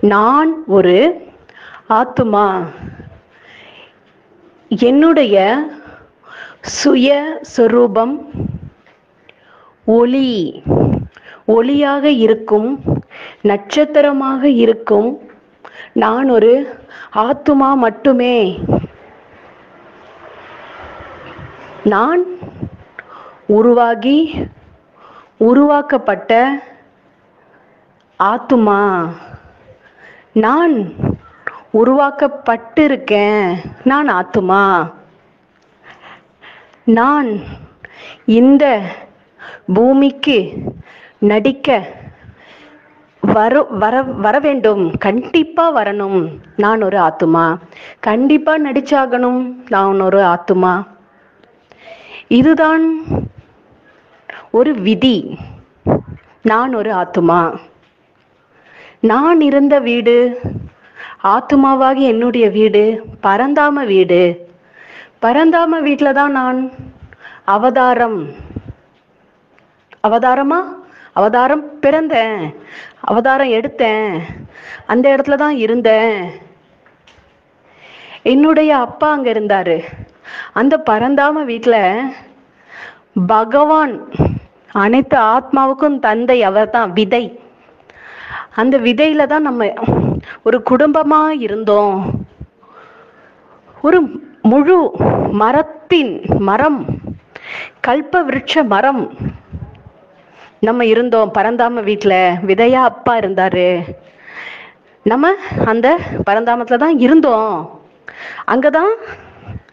நான் ஒரு ஆத்துமா. என்னுடைய சுய சொரூபம் ஒளி. ஒளியாக இருக்கும் நட்சத்திரமாக இருக்கும். நான் ஒரு ஆத்துமா மட்டுமே. நான் உருவாகி உருவாக்கப்பட்ட ஆத்துமா. நான் உருவாக்கப்பட்டிருக்கேன். நான் ஆத்துமா? நான் இந்த பூமிக்கு நடிக்க வர வர வர வேண்டும். கண்டிப்பா வரணும். நான் ஒரு ஆத்துமா? கண்டிப்பா நடிச்சாகணும். நான் ஒரு ஆத்துமா? இதுதான் ஒரு விதி. நான் ஒரு ஆத்துமா? நான் இருந்த வீடு ஆத்துமாவாகி என்னுடைய வீடு பரந்தாம வீடு. பரந்தாம வீட்டில் தான் நான் அவதாரம் அவதாரமா? அவதாரம் பிறந்தேன் அவதாரம் எடுத்தேன் அந்த இடத்துல தான் இருந்தேன். என்னுடைய அப்பா அங்க இருந்தாரு. அந்த பரந்தாம வீட்டில் பகவான் அனைத்து ஆத்மாவுக்கும் தந்தை அவர் தான் விதை. அந்த விதையில தான் நம்ம ஒரு குடும்பமா இருந்தோம். ஒரு முழு மரத்தின் மரம் கல்ப விருட்ச மரம் நம்ம இருந்தோம். பரந்தாம வீட்டுல விதையா அப்பா இருந்தாரு. நம்ம அந்த பரந்தாமத்துல தான் இருந்தோம். அங்கதான்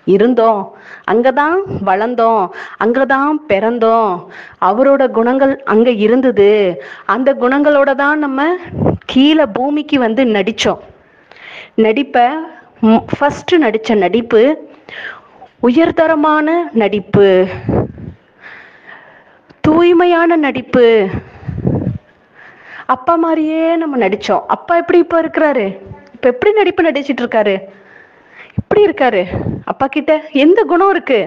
இருந்தோம். அங்கதான் வளர்ந்தோம். அங்கதான் பிறந்தோம். அவரோட குணங்கள் அங்க இருந்தது. அந்த குணங்களோட தான் நம்ம கீழே பூமிக்கு வந்து நடிச்சோம். நடிப்பை ஃபஸ்ட்டு நடிச்ச நடிப்பு உயர்தரமான நடிப்பு தூய்மையான நடிப்பு. அப்பா மாதிரியே நம்ம நடிச்சோம். அப்பா எப்படி இப்ப இருக்கிறாரு? இப்ப எப்படி நடிப்பு நடிச்சிட்டு இருக்காரு? இப்படி இருக்காரு. அப்பா கிட்ட எந்த குணம் இருக்கு?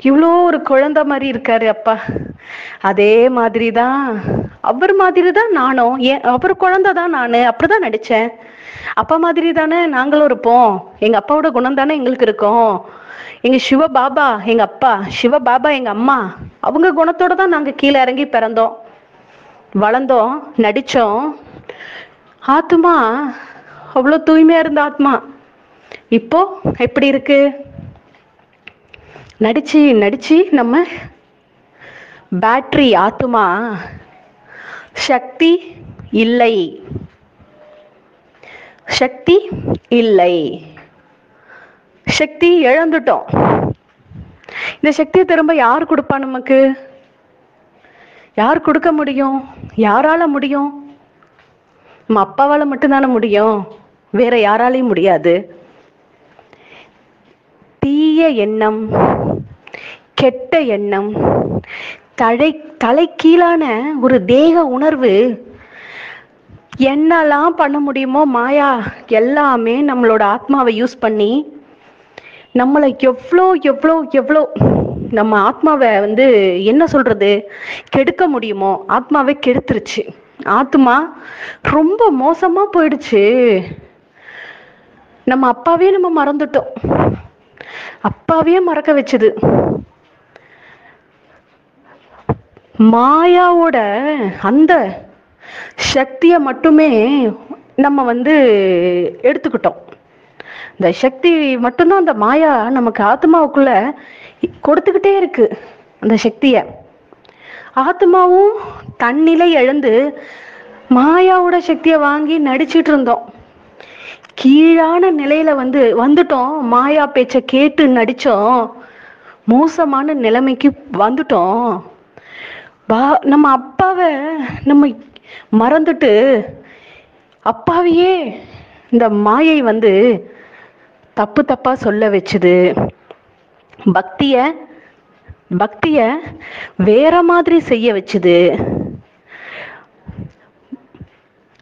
இவ்வளோ ஒரு குழந்தை மாதிரி இருக்காரு அப்பா. அதே மாதிரி தான் அவர் மாதிரி தான் நானும். ஏன் அவர் குழந்தை தான் நான். அப்படிதான் நடித்தேன் அப்பா மாதிரி தானே நாங்களும் இருப்போம். எங்க அப்பாவோட குணம் தானே எங்களுக்கு இருக்கும். எங்க சிவ பாபா எங்க அப்பா சிவ பாபா எங்க அம்மா அவங்க குணத்தோட தான் நாங்க கீழே இறங்கி பிறந்தோம். வளர்ந்தோம் நடிச்சோம். ஆத்மா அவ்வளோ தூய்மையா இருந்த ஆத்மா இப்போ எப்படி இருக்கு? நடிச்சு நடிச்சு நம்ம பேட்டரி ஆத்துமா? சக்தி இல்லை. சக்தி இல்லை. சக்தி இழந்துட்டோம். இந்த சக்தியை திரும்ப யார் கொடுப்பா நமக்கு? யார் கொடுக்க முடியும்? யாரால முடியும்? நம்ம அப்பாவால மட்டும்தானே முடியும். வேற யாராலையும் முடியாது. தீய எண்ணம் கெட்ட எண்ணம் தலை தலைக்கீழான ஒரு தேக உணர்வு. என்னெல்லாம் பண்ண முடியுமோ மாயா எல்லாமே நம்மளோட ஆத்மாவை யூஸ் பண்ணி நம்மளை எவ்வளோ எவ்வளோ எவ்வளோ நம்ம ஆத்மாவை வந்து என்ன சொல்றது கெடுக்க முடியுமோ ஆத்மாவை கெடுத்துருச்சு. ஆத்மா ரொம்ப மோசமா போயிடுச்சு. நம்ம அப்பாவே நம்ம மறந்துட்டோம். அப்பாவையே மறக்க வச்சது. மாயாவோட அந்த சக்தியை மட்டுமே நம்ம வந்து எடுத்துக்கிட்டோம். இந்த சக்தி மட்டும்தான் அந்த மாயா நமக்கு ஆத்மாவுக்குள்ள கொடுத்துக்கிட்டே இருக்கு அந்த சக்திய. ஆத்மாவும் தன்னிலை எழுந்து மாயாவோட சக்தியை வாங்கி நடிச்சிட்டு இருந்தோம். கீழான நிலையில வந்து வந்துட்டோம். மாயா பேச்ச கேட்டு நடிச்சோம். மோசமான நிலைமைக்கு வந்துட்டோம். வா நம்ம அப்பாவை நம்ம மறந்துட்டு அப்பாவையே இந்த மாயை வந்து தப்பு தப்பா சொல்ல வச்சுது. பக்திய பக்திய வேற மாதிரி செய்ய வச்சுது.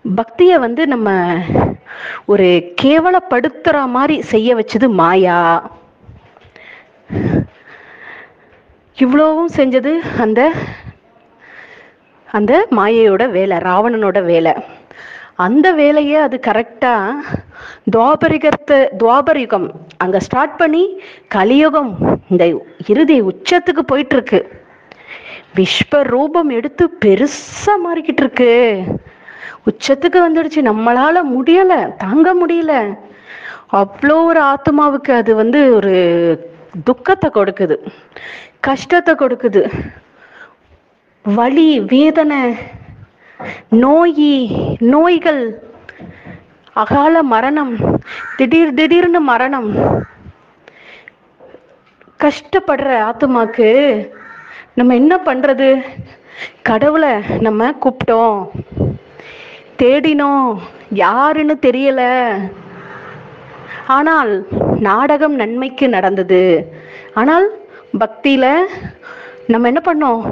பக்திய வந்து நம்ம ஒரு கேவலப்படுத்துற மாதிரி செய்ய வச்சது மாயா. இவ்வளவும் செஞ்சது அந்த அந்த மாயையோட வேலை ராவணனோட வேலை. அந்த வேலையை அது கரெக்டா துவாபரிகத்தை துவாபரிகம் அங்க ஸ்டார்ட் பண்ணி கலியுகம் இந்த இறுதி உச்சத்துக்கு போயிட்டு இருக்கு. விஸ்வரூபம் எடுத்து பெருசா மாறிக்கிட்டு இருக்கு. உச்சத்துக்கு வந்துடுச்சு. நம்மளால முடியல தாங்க முடியல. அவ்வளோ ஒரு ஆத்மாவுக்கு அது வந்து ஒரு துக்கத்தை கொடுக்குது. கஷ்டத்தை கொடுக்குது. வலி வேதனை நோய் நோய்கள் அகால மரணம் திடீர் திடீர்னு மரணம். கஷ்டப்படுற ஆத்மாக்கு நம்ம என்ன பண்றது? கடவுளை நம்ம கூப்பிட்டோம். தேடினோம். யாருன்னு தெரியல. ஆனால் நாடகம் நன்மைக்கு நடந்தது. ஆனால் பக்தியில நம்ம என்ன பண்ணோம்?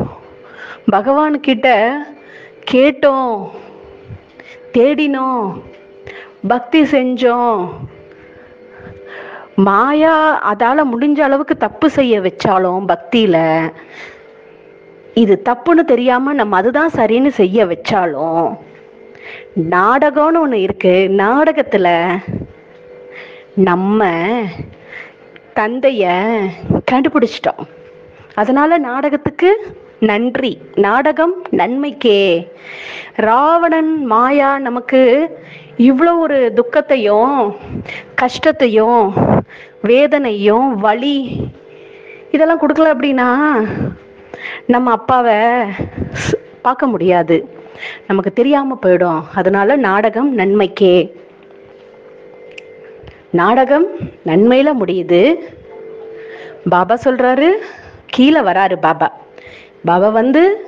பகவான் கிட்ட கேட்டோம். தேடினோம். பக்தி செஞ்சோம். மாயா அதால முடிஞ்ச அளவுக்கு தப்பு செய்ய வச்சாலும் பக்தியில இது தப்புன்னு தெரியாம நம்ம அதுதான் சரின்னு செய்ய வச்சாலும் நாடகம்னு ஒண்ணு இருக்கு. நாடகத்துல நம்ம தந்தைய கண்டுபிடிச்சிட்டோம். அதனால நாடகத்துக்கு நன்றி. நாடகம் நன்மைக்கே. ராவணன் மாயா நமக்கு இவ்வளோ ஒரு துக்கத்தையும் கஷ்டத்தையும் வேதனையும் வலி இதெல்லாம் கொடுக்கல அப்படின்னா நம்ம அப்பாவை பார்க்க முடியாது. நமக்கு தெரியாம போயிடும். அதனால நாடகம் நன்மைக்கே. நாடகம் நன்மையில முடியுது. பாபா சொல்றாரு கீழே வராரு பாபா. பாபா வந்து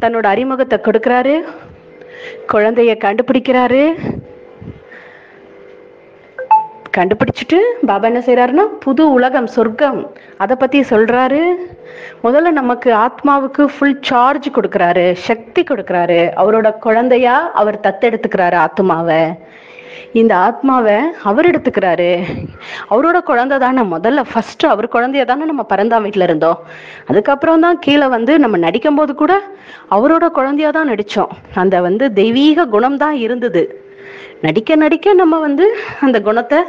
தன்னோட அறிமுகத்தை கொடுக்கறாரு. குழந்தைய கண்டுபிடிக்கிறாரு. கண்டுபிடிச்சிட்டு பாபா என்ன செய்கிறாருன்னா புது உலகம் சொர்க்கம் அதை பற்றி சொல்கிறாரு முதல்ல நமக்கு ஆத்மாவுக்கு ஃபுல் சார்ஜ் கொடுக்குறாரு சக்தி கொடுக்குறாரு. அவரோட குழந்தையா அவர் தத்தெடுத்துக்கிறாரு ஆத்மாவை. இந்த ஆத்மாவை அவர் எடுத்துக்கிறாரு. அவரோட குழந்தை தானே முதல்ல ஃபர்ஸ்ட் அவர் குழந்தைய தானே நம்ம பரந்தாம் வீட்டில் இருந்தோம். அதுக்கப்புறம் தான் கீழே வந்து நம்ம நடிக்கும் போது கூட அவரோட குழந்தையா தான் நடித்தோம் அந்த வந்து தெய்வீக குணம் தான் இருந்தது. நடிக்க நடிக்க நம்ம வந்து அந்த குணத்தை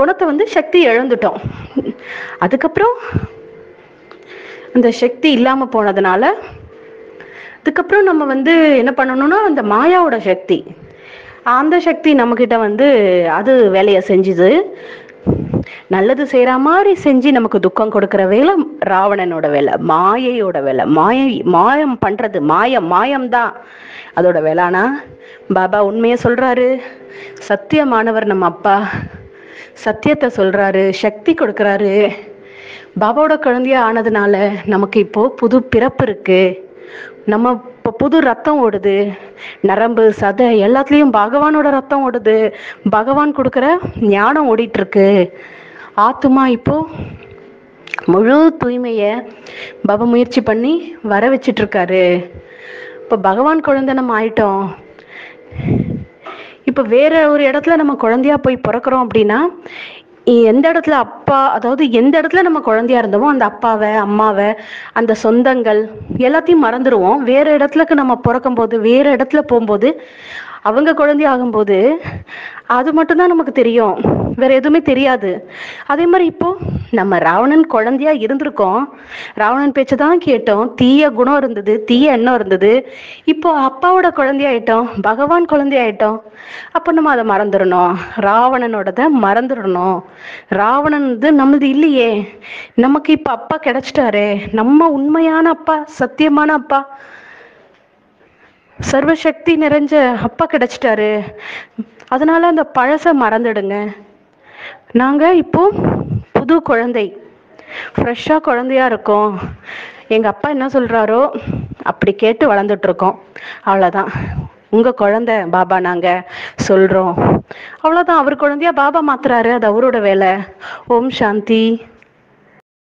குணத்தை வந்து சக்தி இழந்துட்டோம். அதுக்கப்புறம் அந்த சக்தி இல்லாம போனதுனால அதுக்கப்புறம் நம்ம வந்து என்ன பண்ணணும்னா அந்த மாயாவோட சக்தி. அந்த சக்தி நம்மக்கிட்ட வந்து அது வேலையை செஞ்சுது. நல்லது செய்கிற மாதிரி செஞ்சு நமக்கு துக்கம் கொடுக்குற வேலை ராவணனோட வேலை. மாயையோட வேலை. மாயை மாயம் பண்ணுறது மாயம் மாயம் தான் அதோட வேலை. பாபா உண்மையை சொல்கிறாரு சத்தியமானவர் நம்ம அப்பா. சத்தியத்தை சொல்கிறாரு சக்தி கொடுக்குறாரு. பாபாவோட குழந்தையா ஆனதுனால நமக்கு இப்போ புது பிறப்பு இருக்கு. நம்ம இப்போ புது ரத்தம் ஓடுது. நரம்பு சதை எல்லாத்துலேயும் பகவானோட ரத்தம் ஓடுது. பகவான் கொடுக்குற ஞானம் ஓடிட்டு இருக்கு. ஆத்துமா இப்போ முழு தூய்மையை பாபா முயற்சி பண்ணி வர வச்சிட்ருக்காரு. இப்போ பகவான் குழந்தை நம்ம ஆயிட்டோம். இப்போ வேற ஒரு இடத்துல நம்ம குழந்தையா போய் பிறக்கிறோம் அப்படின்னா எந்த இடத்துல அப்பா அதாவது எந்த இடத்துல நம்ம குழந்தையா இருந்தோமோ அந்த அப்பாவை அம்மாவை அந்த சொந்தங்கள் எல்லாத்தையும் மறந்துடுவோம் வேற இடத்துலக்கு நம்ம பிறக்கும் போது வேற இடத்துல போகும்போது அவங்க குழந்தை ஆகும்போது அது மட்டும்தான் நமக்கு தெரியும். வேற எதுவுமே தெரியாது. அதே மாதிரி இப்போ நம்ம ராவணன் குழந்தையா இருந்திருக்கோம். ராவணன் பேச்சு தான் கேட்டோம். தீய குணம் இருந்தது தீய எண்ணம் இருந்தது. இப்போ அப்பாவோட குழந்தையாயிட்டோம் பகவான் குழந்தையாயிட்டோம் அப்போ நம்ம அதை மறந்துடணும். ராவணனோடத மறந்துடணும். ராவணன் வந்து நம்மளது இல்லையே. நமக்கு இப்ப அப்பா கிடைச்சிட்டாரே. நம்ம உண்மையான அப்பா சத்தியமான அப்பா. சர்வசக்தி நிறைஞ்ச அப்பா கிடைச்சிட்டாரு. அதனால அந்த பழசை மறந்துடுங்க. நாங்க இப்போ புது குழந்தை. ஃப்ரெஷ்ஷாக குழந்தையா இருக்கோம். எங்க அப்பா என்ன சொல்றாரோ அப்படி கேட்டு வளர்ந்துட்டு இருக்கோம் உங்கள் உங்க குழந்தை பாபா நாங்க சொல்றோம். அவ்வளோதான் அவர் குழந்தையா பாபா மாத்துறாரு. அது அவரோட வேலை. ஓம் சாந்தி.